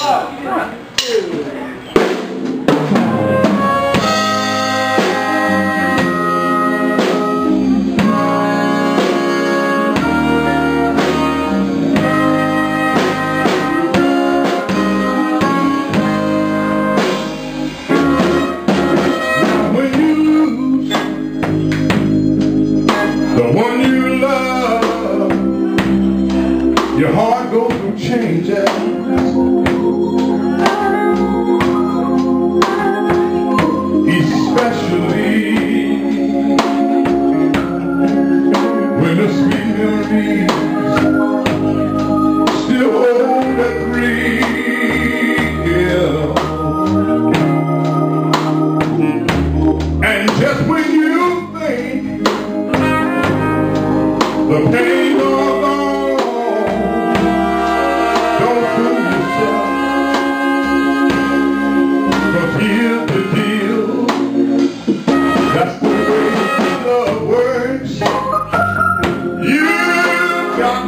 二。e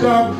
stop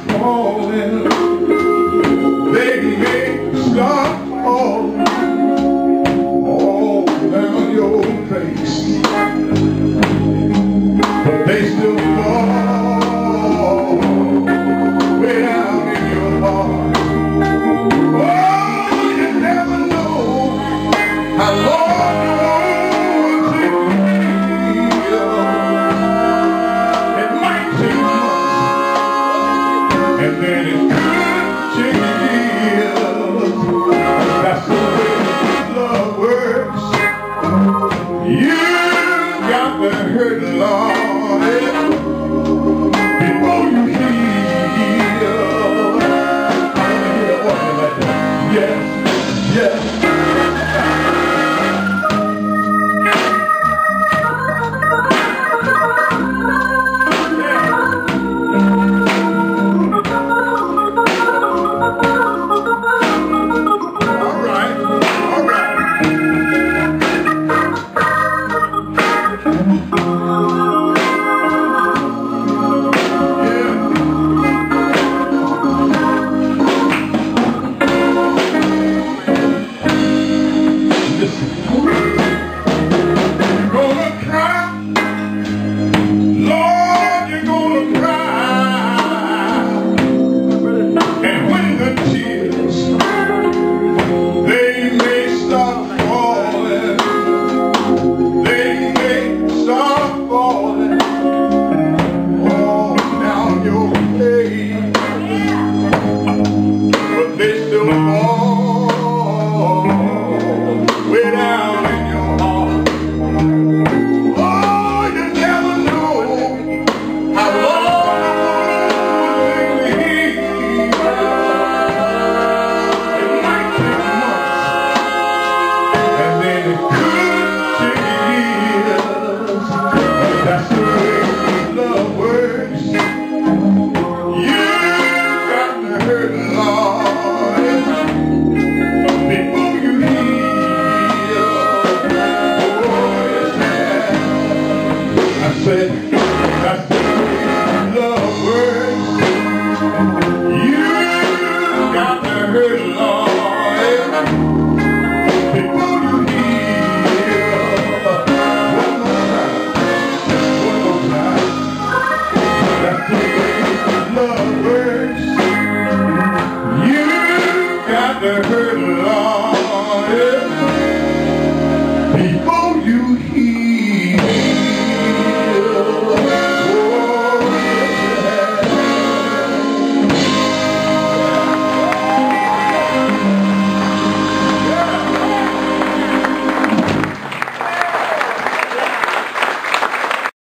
prédio.